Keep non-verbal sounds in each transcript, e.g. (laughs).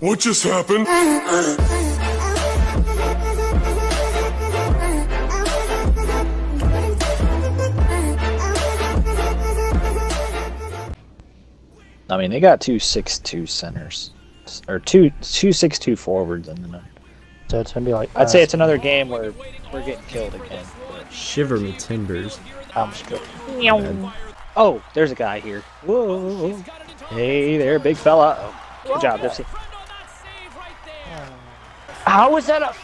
What just happened? I mean, they got two six two centers, or two two six two forwards, in the night. So it's gonna be like. I'd say it's another game where we're getting killed again. Shiver me timbers. I'm scared. Oh, there's a guy here. Whoa! Hey there, big fella. Oh. Good job, Dipsy. How was that a?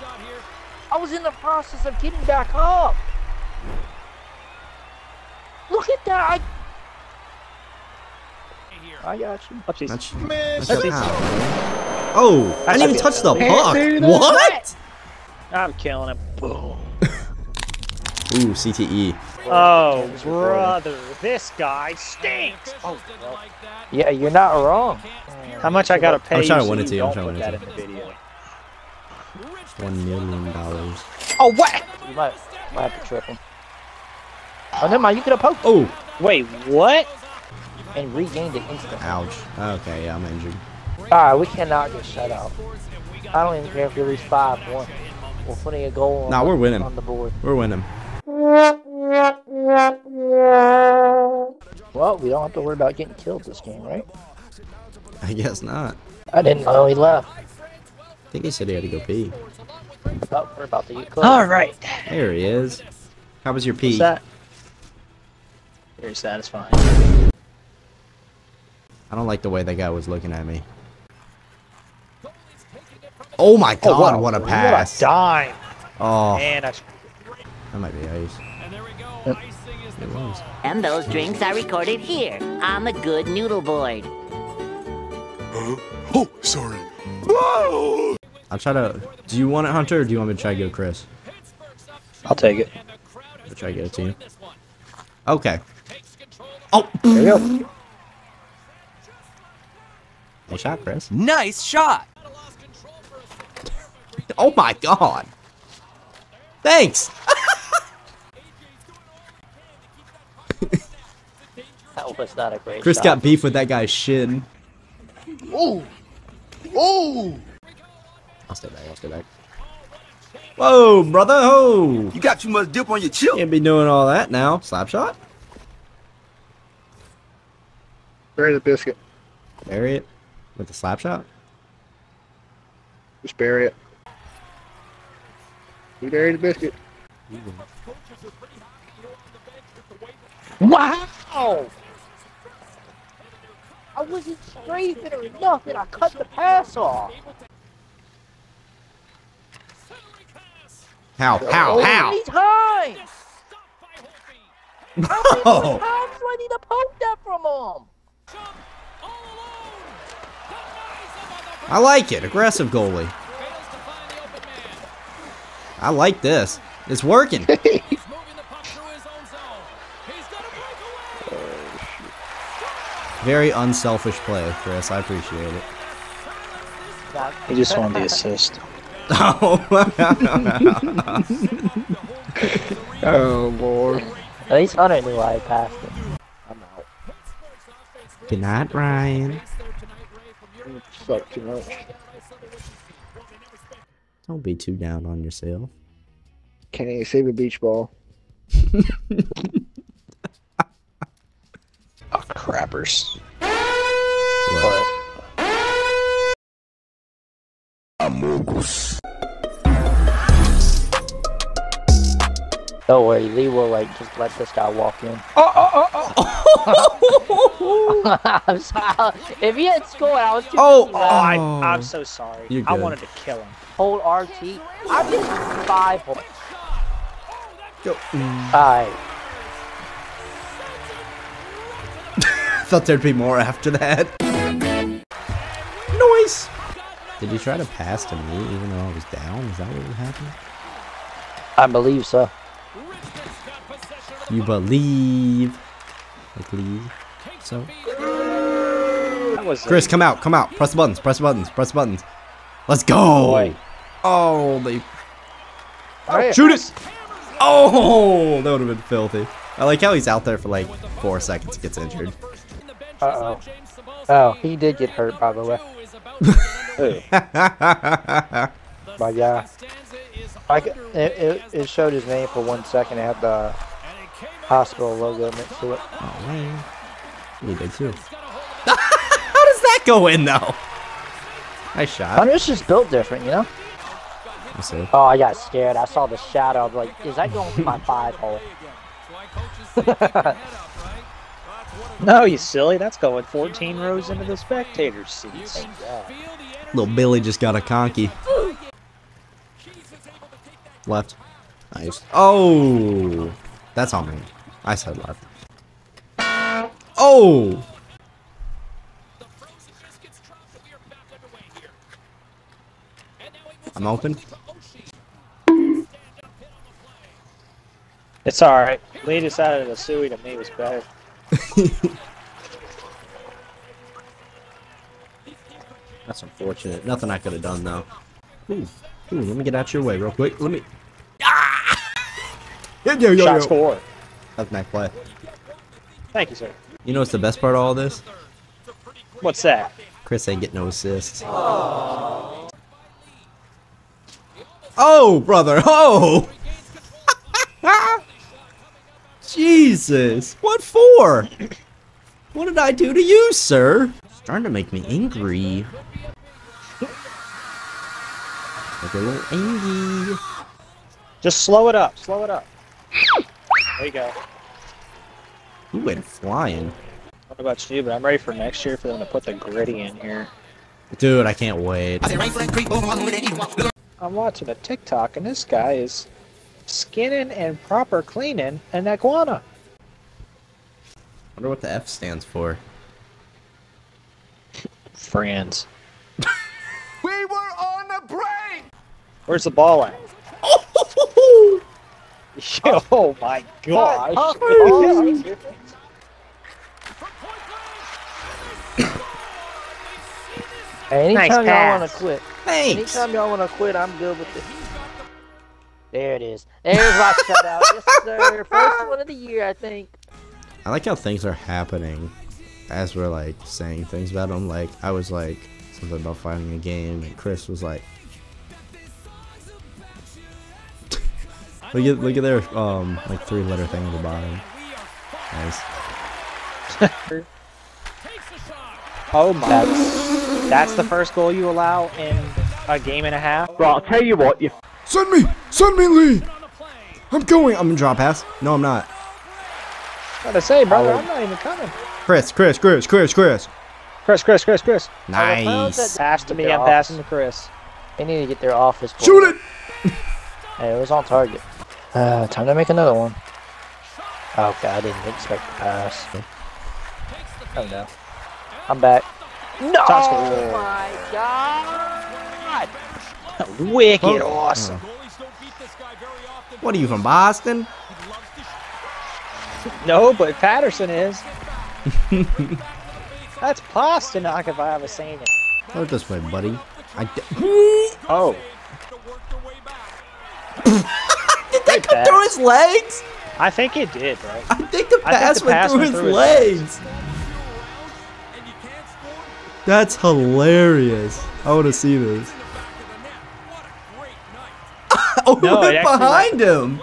I was in the process of getting back up. Look at that! I, I got you. Upsies. That's, that's your. Oh, I didn't even touch the puck. What? I'm killing him. Boom. Ooh, CTE. Oh, brother, this guy stinks. Oh, well, Yeah, you're not wrong. how much I gotta pay? I'm trying you to win it to you, I'm trying to put win it that to in the video. One million dollars. Oh, what? You might, might have to trip him. Oh, never mind. You could have poked Oh, Wait, what? and regained it instantly. ouch. Okay, yeah, I'm injured. Alright, we cannot get shut out. I don't even care if you lose 5 1. We're putting a goal on, Nah, we're winning. on the board. We're winning. Well, we don't have to worry about getting killed this game, right? I guess not. I didn't know he left. I think he said he had to go pee. Oh, we're about to get close. All right. There he is. How was your pee? What's that? Very satisfying. I don't like the way that guy was looking at me. Oh my oh, god, wow. what a pass. What a pass. dime. Oh, And I that might be ice. It was. And those drinks are recorded here on the Good Noodle Board. Oh, sorry. I'll try to. Do you want it, Hunter, or do you want me to try to get Chris? I'll take it. I'll try to get it to you. Okay. Oh! There you go. Nice shot, Chris. Nice shot. Oh my god! Thanks! That was not a great Chris shot. got beef with that guy's shin. Oh! Oh! I'll stay back, I'll stay back. Whoa, brother! Ho! You got too much dip on your chip. Can't be doing all that now. Slap shot? Bury the biscuit. Bury it with the slap shot? Just bury it. You bury the biscuit. Wow! I wasn't strafing or nothing. I cut the pass off. How? How? How? Many times? How many (laughs) Oh. times do I need to poke that from him? I like it. Aggressive goalie. I like this. It's working. (laughs) Very unselfish play, Chris. I appreciate it. He just wanted the assist. (laughs) Oh, Oh, Lord. At least Hunter knew I had passed him. I'm out. good night, Ryan. You suck too much. Don't be too down on yourself. Can't even save a beach ball. (laughs) Oh, crappers. What? Don't worry, Lee will like just let this guy walk in. Oh, oh, oh, (laughs) I'm sorry. If he had scored, I was too Oh, Oh, I, Oh. I'm so sorry. You're I wanted to kill him. hold RT. I'm just five. Go. Alright. I thought there'd be more after that. Noise. Did you try to pass to me even though I was down? Is that what happened? I believe so. You believe. I believe. So. Chris, come out, come out. Press the buttons, press the buttons, press the buttons. Let's go. Boy. Oh, they. Oh, Shoot it! Oh, (laughs) that would have been filthy. I like how he's out there for like four seconds, gets injured. Uh oh. Oh, he did get hurt, by the way. Ooh. (laughs) My guy. I, c- it, it, it showed his name for one second. It had the hospital logo next to it. Oh, man. You did too. (laughs) How does that go in though? Nice shot. Hunter's just built different, you know? Let's see. Oh, I got scared. I saw the shadow. I was like, is that going for my five hole? (laughs) No, you silly. That's going 14 rows into the spectator seats. Little Billy just got a conky. Left. Nice. Oh, that's on me. I said left. Oh, I'm open. It's alright. Lead us out of the suey to me was better. (laughs) That's unfortunate. Nothing I could have done though. Ooh, ooh, let me get out your way real quick. Let me. Ah! Yo, yo, yo, Shot yo. score. That's nice play. Thank you, sir. You know what's the best part of all this? What's that? Chris ain't getting no assists. Oh, brother. Oh! Jesus. What for? What did I do to you, sir? Starting to make me angry. Like a little angry. Just slow it up. Slow it up. There you go. Who went flying? I don't know about you, but I'm ready for next year for them to put the gritty in here. Dude, I can't wait. I'm watching a TikTok and this guy is skinning and proper cleaning an iguana. wonder what the F stands for. Friends. (laughs) We were on a break! Where's the ball at? oh, (laughs) oh my gosh. Hey, (laughs) oh. Nice anytime y'all want to quit, Thanks. anytime y'all want to quit, I'm good with it. There it is. There's my shutout. Yes, sir. First one of the year, I think. I like how things are happening as we're like saying things about them. Like I was like something about fighting a game, and Chris was like, (laughs) look at look at their um like three letter thing at the bottom. Nice. (laughs) Oh my. That's, that's the first goal you allow in a game and a half? Bro, I'll tell you what. You Send me! Send me, Lee! I'm going. I'm gonna drop pass. No, I'm not. What to say, brother? I'm not even coming. Chris, Chris, Chris, Chris, Chris. Chris, Chris, Chris, Chris. Nice. Pass to me, I'm off. passing to Chris. they need to get their office. boy. Shoot it! (laughs) Hey, it was on target. Uh, time to make another one. Oh god, I didn't expect the pass. Oh no. I'm back. No! Oh my god! Wicked Oh. awesome. What are you from Boston? No, but Patterson is. (laughs) That's Pastrnak if I ever seen it. Go this way, buddy. I d- (laughs) Oh. did that come pass. through his legs? I think it did, bro. I think the I think pass the went pass through went his through his legs. That's hilarious. I want to see this. (laughs) No, it went it actually behind him.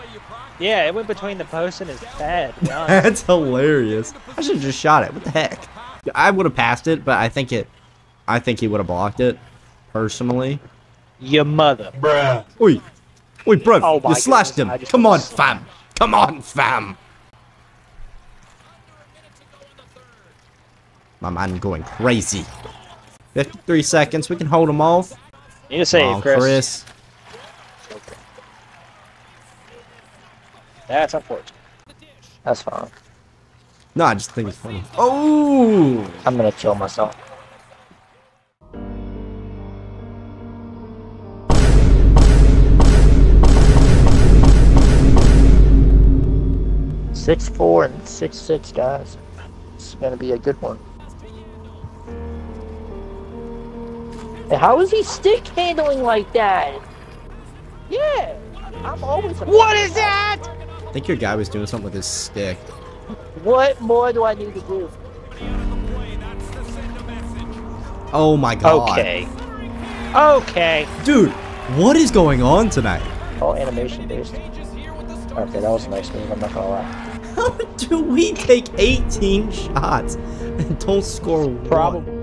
Yeah, it went between the post and his head. (laughs) That's hilarious. I should have just shot it. What the heck? I would have passed it, but I think it. I think he would have blocked it. Personally. Your mother. Bruh. Oi, oi, bro! Oh my you slashed goodness, him. Come on, went fam. Come on, fam. My man going crazy. 53 seconds. We can hold him off. Need a save, Chris. Chris. That's unfortunate. That's fine. No, I just think it's funny. Oh! I'm gonna kill myself. Six four and six six guys. It's gonna be a good one. How is he stick handling like that? Yeah, I'm always. What is that? I think your guy was doing something with his stick. What more do I need to do? Oh my god. Okay. Okay. Dude, what is going on tonight? All animation based. Okay, that was a nice move. I'm not gonna lie. How do we take 18 shots and don't score one?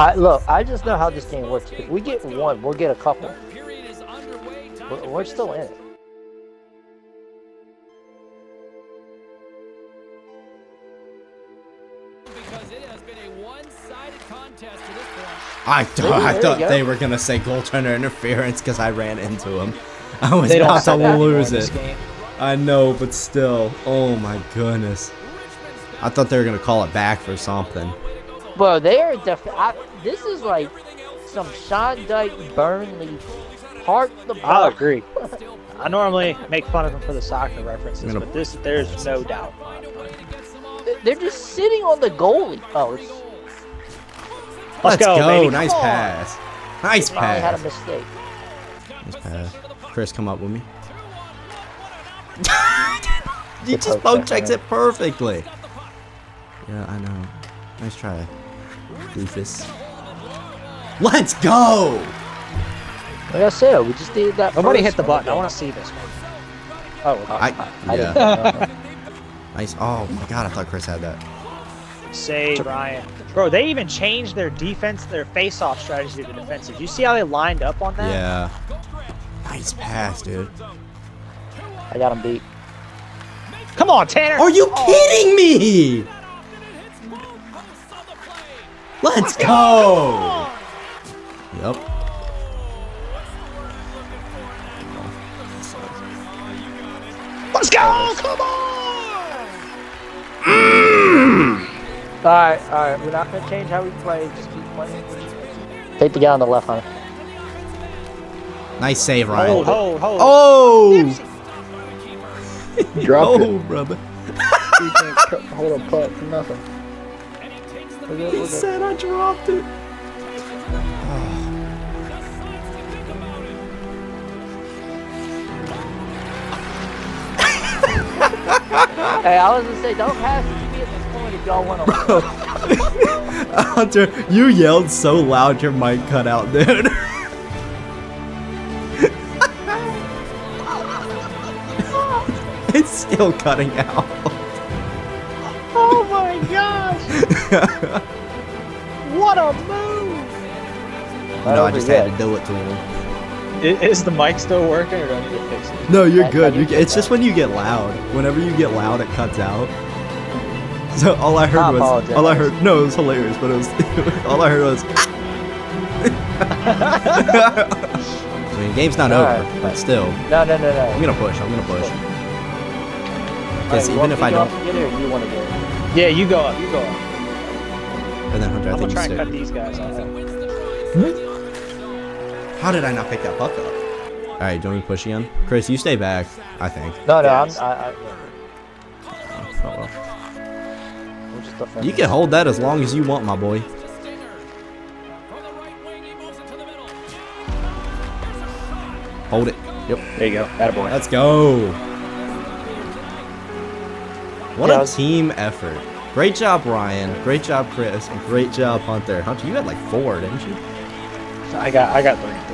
I look. I just know how this game works. If we get one, we'll get a couple. We're, we're still in it. I, th- Ooh, I thought they were gonna say goaltender interference because I ran into him. (laughs) I was about to lose it. I know, but still. Oh my goodness. I thought they were gonna call it back for something. Bro, they are definitely. This is like some Sean Dyche Burnley park the I'll agree. (laughs) I normally make fun of them for the soccer references, but this there's no doubt. They're just sitting on the goalie. Oh, it's, Let's Let's go, go. baby. Nice on. pass. Nice finally had a pass. mistake. Nice pass. Chris, come up with me. (laughs) you just poke poke checks it perfectly. Yeah, I know. Nice try, Doofus. Let's go! Like I said, we just needed that. Nobody hit the one button. I want to see this one. Oh, I, I yeah. didn't- (laughs) Nice. Oh my god, I thought Chris had that. save Ryan. Bro, they even changed their defense, their face-off strategy to defensive. You see how they lined up on that? Yeah. Nice pass, dude. I got him beat. Come on, Tanner. Are you oh. kidding me? Let's go! Yep. Let's go! Come on! Mm. All right, all right. We're not gonna change how we play. Just keep playing. Take the guy on the left, Hunter. Nice save, Ryan. Hold, hold, hold. Oh! (laughs) Dropped oh, brother. You can't hold a putt for nothing. We're good, He said I dropped it. (laughs) Hey, I was gonna say, don't pass to me at this point if y'all want to. Hunter, (laughs) you yelled so loud your mic cut out, dude. (laughs) it's still cutting out. (laughs) what a move! no, I just had to do it to him. Is the mic still working or do I need to fix it? No, you're I- I good. did You, get it's just when you get loud. Whenever you get loud, it cuts out. So all I heard I was all I heard. No, it was hilarious, but it was (laughs) all I heard was. (laughs) I mean, game's not over, Alright. but still, No, no, no, no. I'm gonna push. I'm gonna push. Because Alright, you even if I don't, get you want to get? Yeah, you go up, you go up. And then Hunter, I I'm think gonna try and cut these guys off. Hmm? How did I not pick that puck up? All right, don't to push again? Chris, you stay back. I think. No, no, I'm. I, I, Oh, oh well. I'm just defending. You can hold that as long as you want, my boy. Hold it. Yep. There you go. Attaboy. Let's go. What Yeah, a was- team effort. Great job, Ryan. Great job, Chris. And great job, Hunter. Hunter, you had like four, didn't you? I got, I got three.